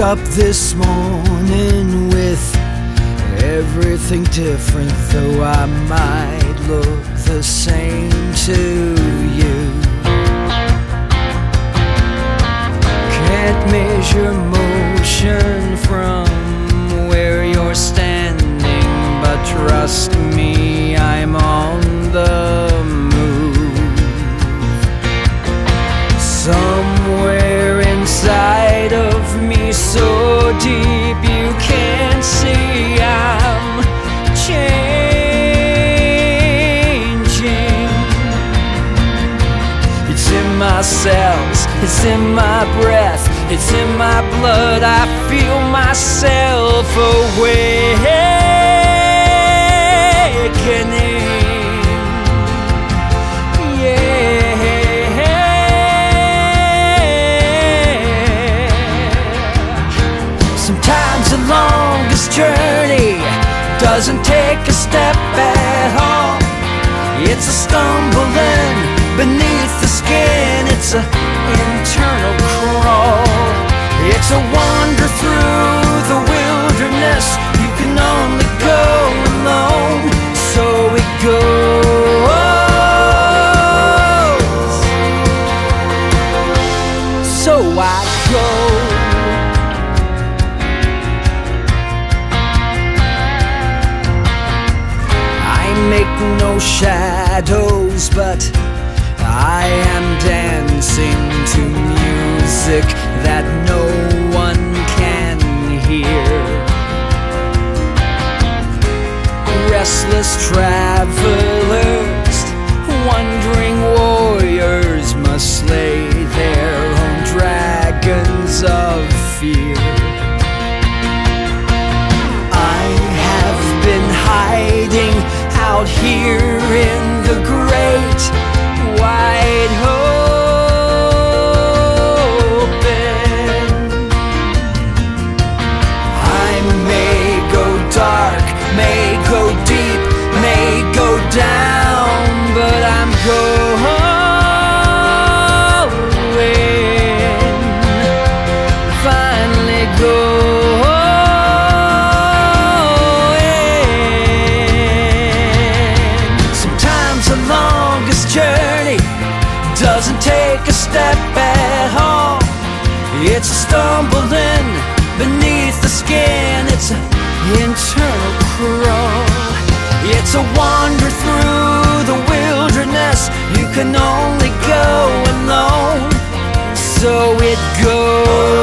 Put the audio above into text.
up this morning with everything different, though I might look the same to you. Can't measure motion cells, it's in my breath, it's in my blood. I feel myself awakening. Yeah. Sometimes the longest journey doesn't take a step at all. It's a stumbling beneath the skin. It's a internal crawl. It's a wander through the wilderness. You can only go alone. So it goes. So I go. I make no shadows, but I am dancing to music that no one can hear. Restless travelers, wandering warriors must slay their own dragons of fear. I have been hiding out here take a step at all. It's a stumbling beneath the skin. It's an internal crawl. It's a wander through the wilderness. You can only go alone. So it goes.